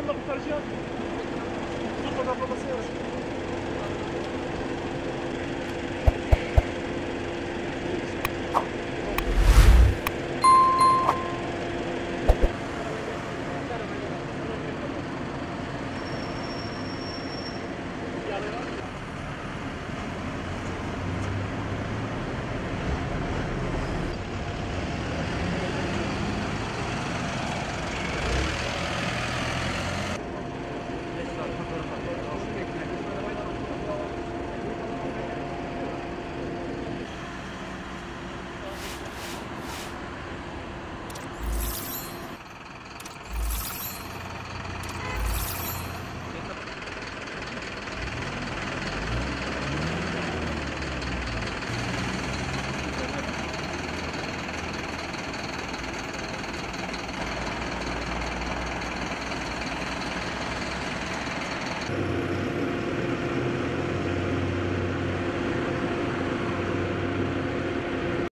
Vamos lá, kurtarıcı yaz. Babası.